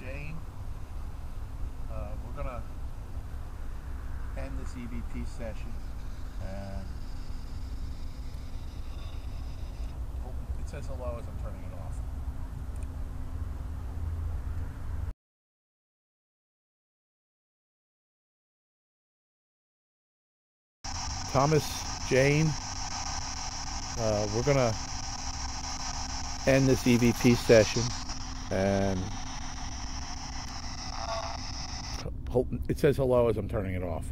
Jane. Uh, we're gonna end this EVP session and oh, it says hello as I'm turning it off. Thomas Jane. Uh, we're gonna end this EVP session and it says hello as I'm turning it off.